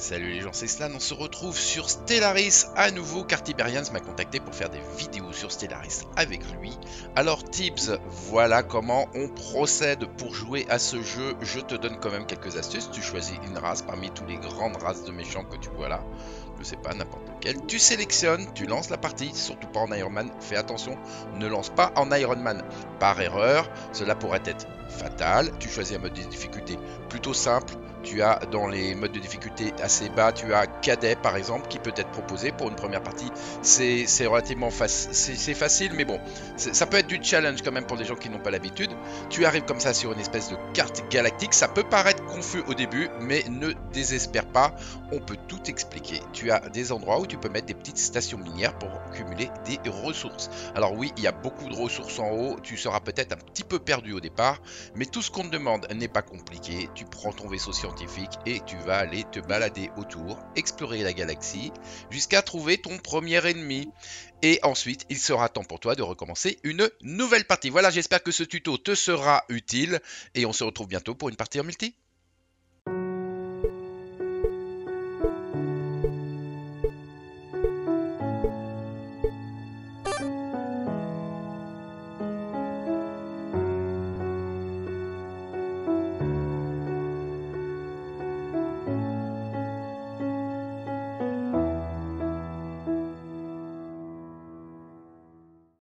Salut les gens, c'est Slan, on se retrouve sur Stellaris à nouveau. Cartiberians m'a contacté pour faire des vidéos sur Stellaris avec lui. Alors Tibbs, voilà comment on procède pour jouer à ce jeu. Je te donne quand même quelques astuces. Tu choisis une race parmi toutes les grandes races de méchants que tu vois là. Je sais pas, n'importe lequel. Tu sélectionnes, tu lances la partie, surtout pas en Iron Man. Fais attention, ne lance pas en Iron Man par erreur. Cela pourrait être fatal. Tu choisis un mode de difficulté plutôt simple tu as dans les modes de difficulté assez bas, tu as cadet par exemple qui peut être proposé pour une première partie. C'est relativement facile, c'est facile, mais bon, ça peut être du challenge quand même pour des gens qui n'ont pas l'habitude. Tu arrives comme ça sur une espèce de carte galactique. Ça peut paraître confus au début, mais ne désespère pas, on peut tout expliquer. Tu as des endroits où tu peux mettre des petites stations minières pour cumuler des ressources. Alors oui, il y a beaucoup de ressources en haut. Tu seras peut-être un petit peu perdu au départ, mais tout ce qu'on te demande n'est pas compliqué. Tu prends ton vaisseau et tu vas aller te balader autour, explorer la galaxie jusqu'à trouver ton premier ennemi. Et ensuite, il sera temps pour toi de recommencer une nouvelle partie. Voilà, j'espère que ce tuto te sera utile et on se retrouve bientôt pour une partie en multi.